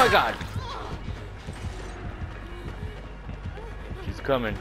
my god! She's coming.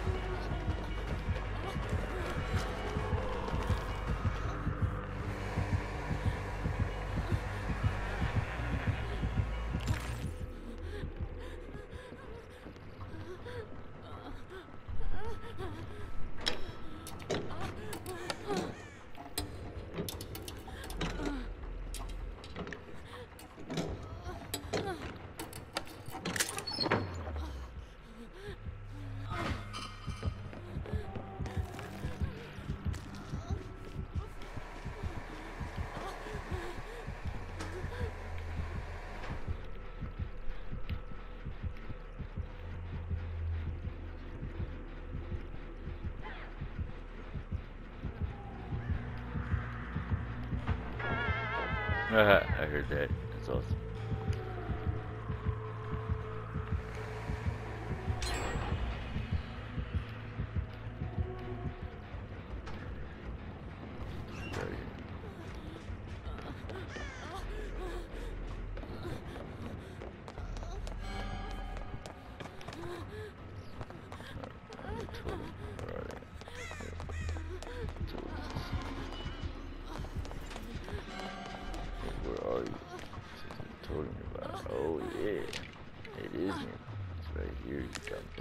I heard that.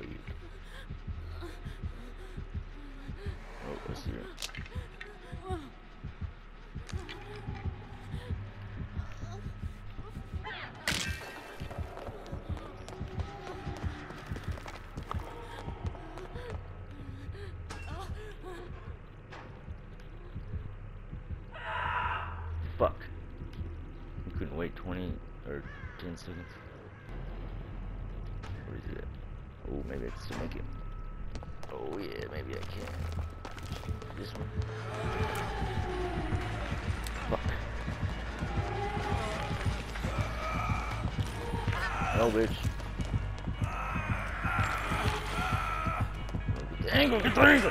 Me. Oh, I see. Fuck. You couldn't wait 20 or 10 seconds. Where is at? Oh, maybe I can make it. Oh, yeah, maybe I can. This one. Fuck. No, bitch. Oh, Get the angle, get the angle!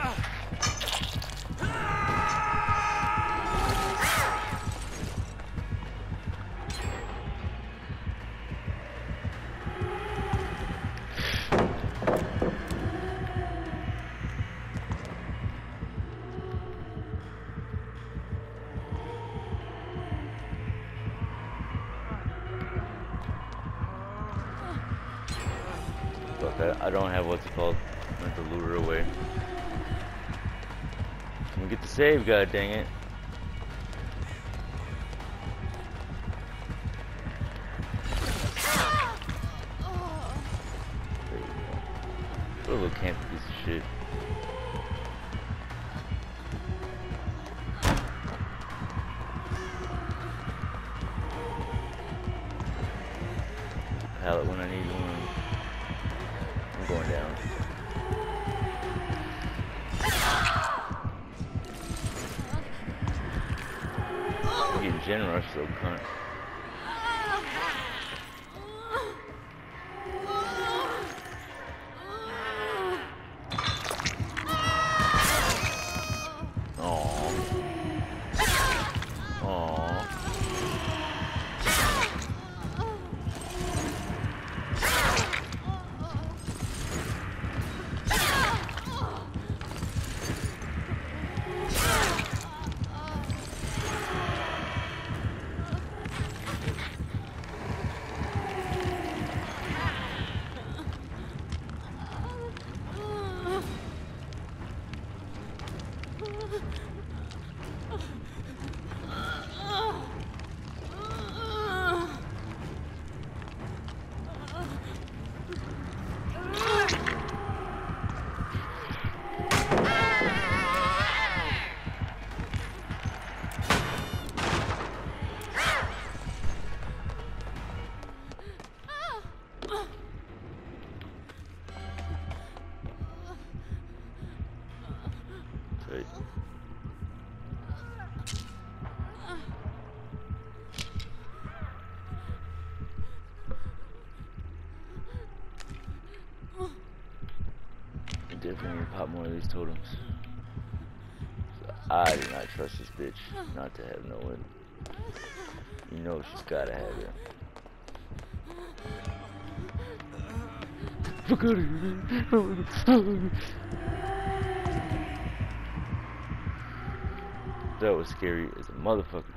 I, don't have what's it called. I meant to away. We get the save, god dang it. What a little camp piece of shit. Pallet when I need one. Going down. Generous though, cunt. Definitely need to pop more of these totems. So I do not trust this bitch not to have no one. You know she's gotta have it. fuck out of here. that was scary as a motherfucker.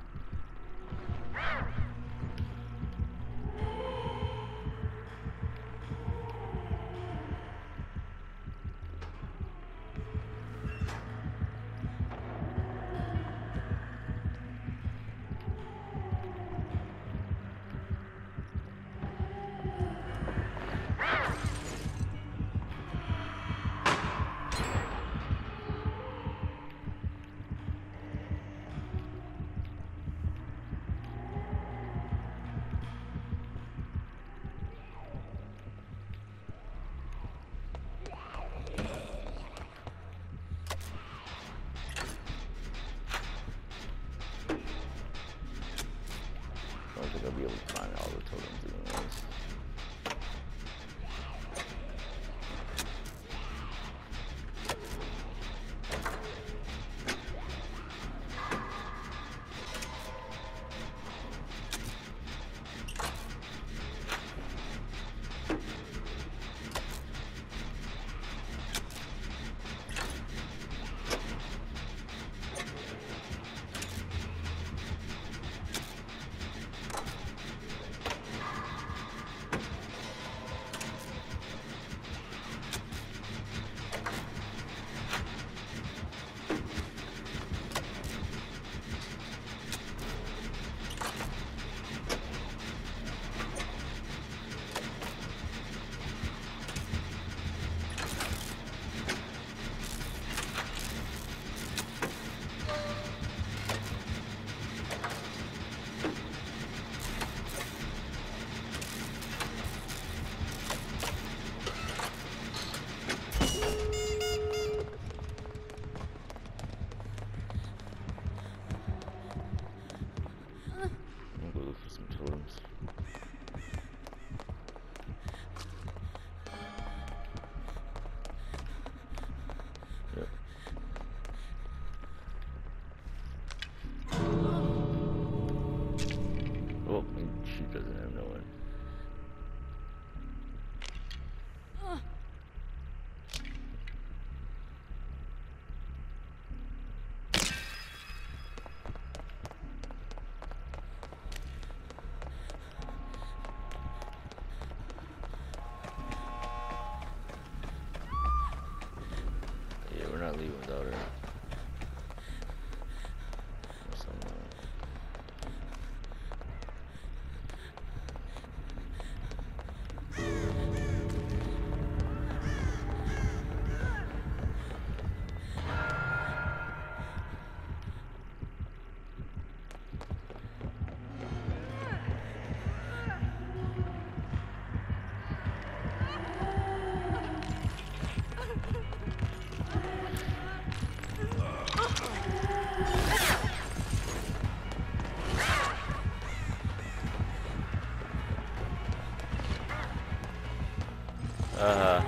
Uh,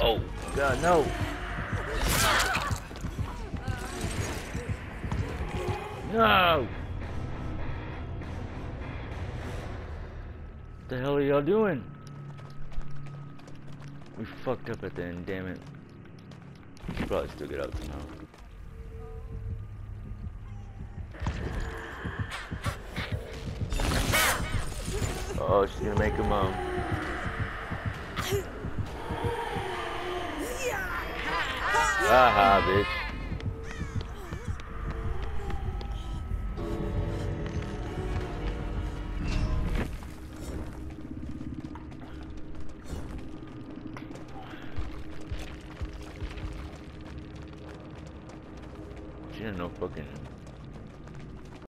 oh, God, no. No! The hell are y'all doing? We fucked up at the end, damn it. We should probably still get out somehow. Oh, she's gonna make him um. Haha, bitch.